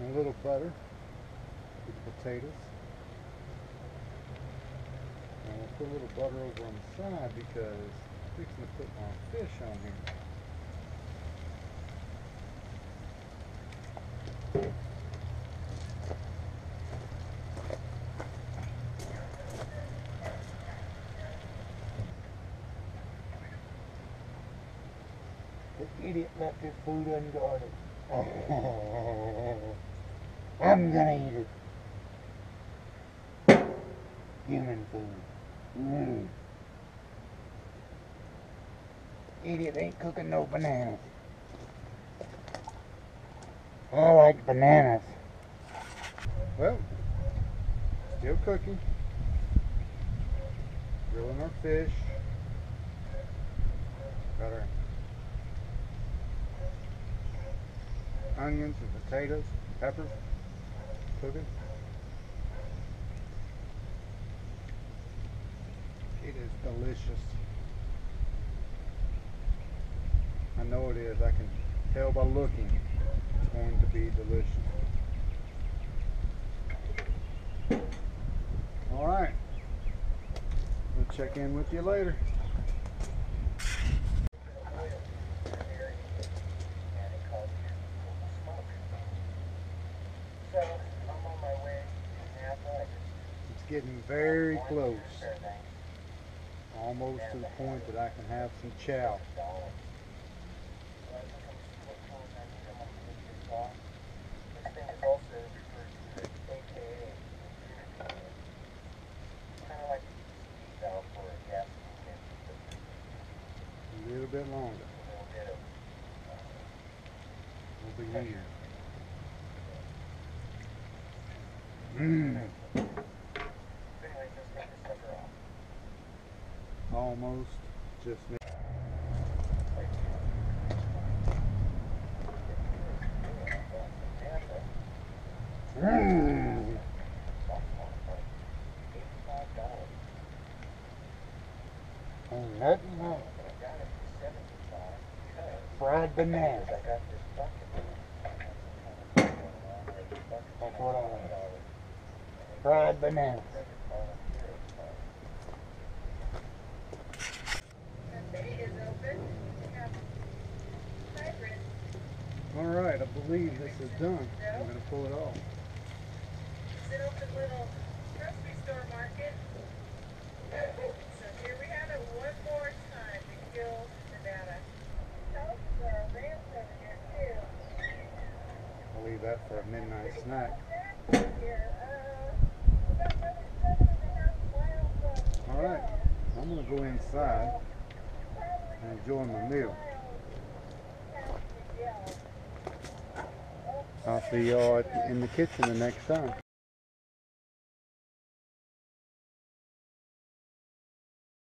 a little butter with potatoes. And we'll put a little butter over on the side because I'm fixing to put my fish on here. The idiot left his food unguarded. I'm gonna eat it. Human food. Mm. Idiot ain't cooking no bananas. I like bananas. Well, still cooking. Grilling our fish. Got our onions and potatoes, peppers, cooking. It is delicious. I know it is. I can tell by looking. It's going to be delicious. All right. We'll check in with you later. So, I'm on my way to Napa. It's getting very close. Almost to the point that I can have some chow. A little bit longer. We'll be here. Mmm. Almost. Just. Ain't mm. nothing wrong. Fried bananas. That's what I want. Fried bananas. All right, I believe this is done. I'm gonna pull it off. It's an open little grocery store market. So here we have it one more time to kill Nevada. Tell the ranch over here too. I'll leave that for a midnight snack. Uh, about another seven and a half miles of All right, I'm gonna go inside and enjoy my meal. See y'all in the kitchen the next time.